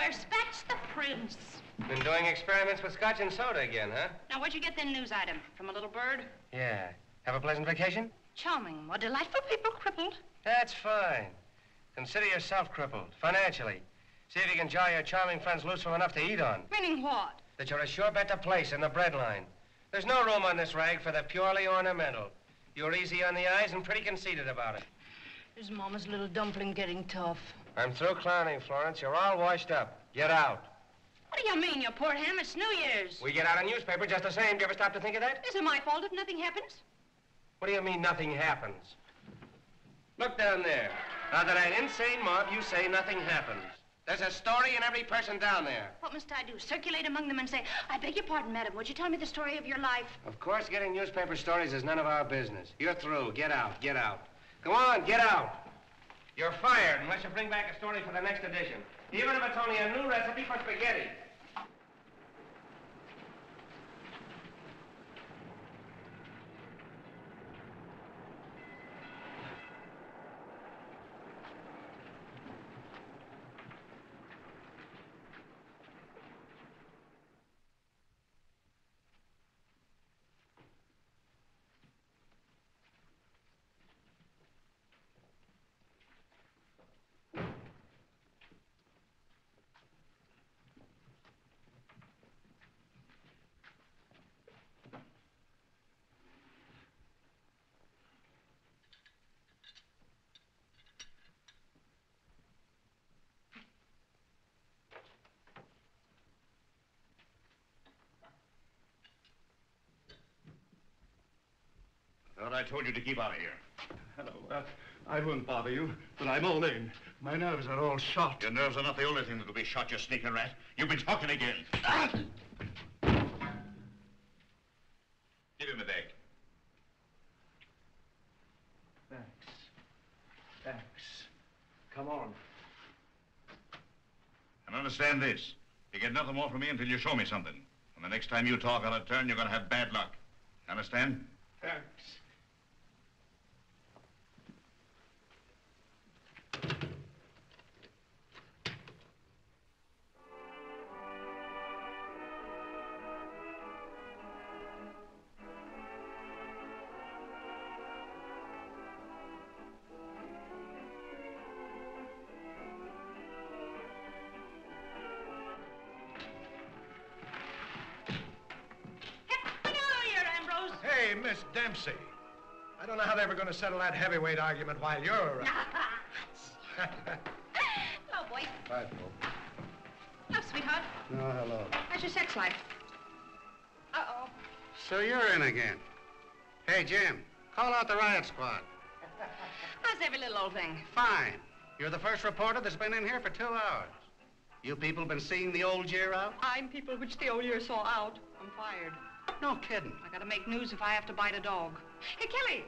live and breathe and wear spats the prince. Been doing experiments with scotch and soda again, huh? Now, where'd you get the news item? From a little bird? Yeah. Have a pleasant vacation? Charming. What delightful people crippled. That's fine. Consider yourself crippled, financially. See if you can jar your charming friends loose from enough to eat on. Meaning what? That you're a sure bet to place in the bread line. There's no room on this rag for the purely ornamental. You're easy on the eyes and pretty conceited about it. Is Mama's little dumpling getting tough? I'm through clowning, Florence. You're all washed up. Get out. What do you mean, you poor ham? It's New Year's. We get out a newspaper just the same. Do you ever stop to think of that? Is it my fault if nothing happens? What do you mean nothing happens? Look down there. Now that an insane mob, you say nothing happens. There's a story in every person down there. What must I do? Circulate among them and say, I beg your pardon, madam, would you tell me the story of your life? Of course, getting newspaper stories is none of our business. You're through. Get out. Get out. Go on, get out. You're fired unless you bring back a story for the next edition. Even if it's only a new recipe for spaghetti. Thought I told you to keep out of here. Hello. Uh, I won't bother you, but I'm all in. My nerves are all shot. Your nerves are not the only thing that'll be shot, you sneaking rat. You've been talking again. Ah! Give him a bag. Thanks. Thanks. Come on. And understand this. You get nothing more from me until you show me something. And the next time you talk on a turn, you're going to have bad luck. Understand? Thanks. Hey, Miss Dempsey. I don't know how they were going to settle that heavyweight argument while you're around. Hello, oh, boy. Bye, Paul. Hello, sweetheart. Oh, hello. How's your sex life? Uh-oh. So you're in again. Hey, Jim, call out the riot squad. How's every little old thing? Fine. You're the first reporter that's been in here for two hours. You people been seeing the old year out? I'm people which the old year saw out. I'm fired. No kidding. I gotta make news if I have to bite a dog. Hey, Kelly,